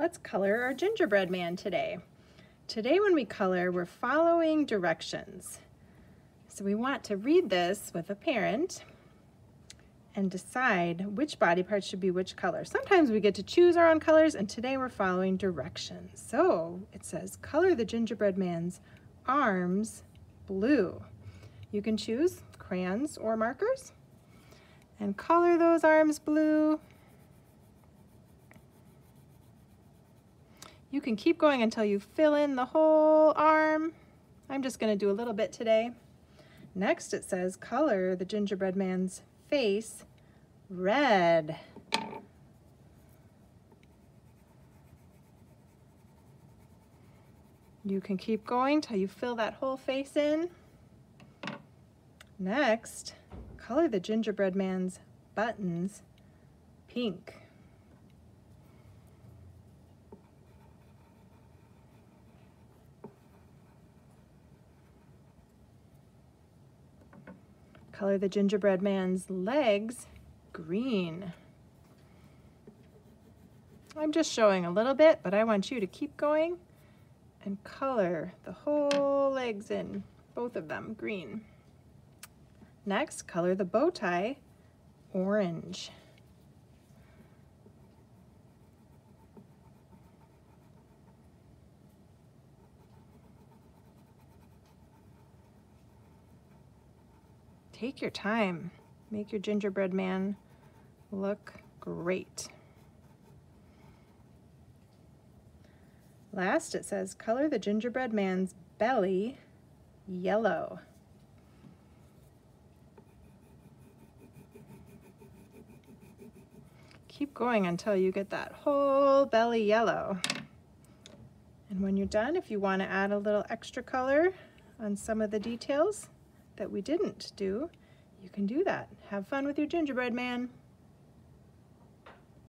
Let's color our gingerbread man today. Today when we color, we're following directions. So we want to read this with a parent and decide which body parts should be which color. Sometimes we get to choose our own colors and today we're following directions. So it says color the gingerbread man's arms blue. You can choose crayons or markers and color those arms blue You can keep going until you fill in the whole arm. I'm just gonna do a little bit today. Next it says color the gingerbread man's face red. You can keep going till you fill that whole face in. Next, color the gingerbread man's buttons pink. Color the gingerbread man's legs green. I'm just showing a little bit, but I want you to keep going and color the whole legs in, both of them green. Next, color the bow tie orange. Take your time. Make your gingerbread man look great. Last, it says, color the gingerbread man's belly yellow. Keep going until you get that whole belly yellow. And when you're done, if you want to add a little extra color on some of the details, that we didn't do, you can do that. Have fun with your gingerbread man.